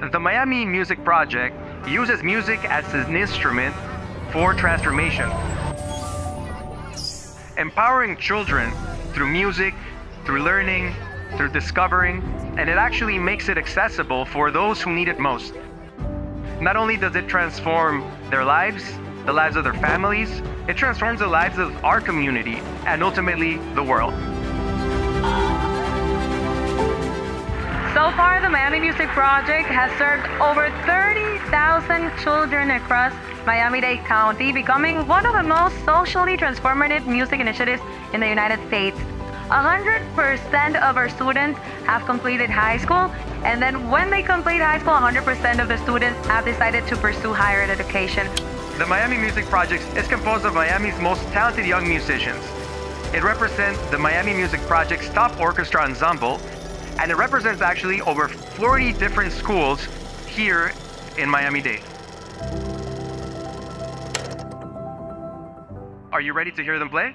The Miami Music Project uses music as an instrument for transformation, empowering children through music, through learning, through discovering, and it actually makes it accessible for those who need it most. Not only does it transform their lives, the lives of their families, it transforms the lives of our community and ultimately the world. Far, the Miami Music Project has served over 30,000 children across Miami-Dade County, becoming one of the most socially transformative music initiatives in the United States. 100% of our students have completed high school, and then when they complete high school, 100% of the students have decided to pursue higher education. The Miami Music Project is composed of Miami's most talented young musicians. It represents the Miami Music Project's top orchestra ensemble, and it represents actually over 40 different schools here in Miami-Dade. Are you ready to hear them play?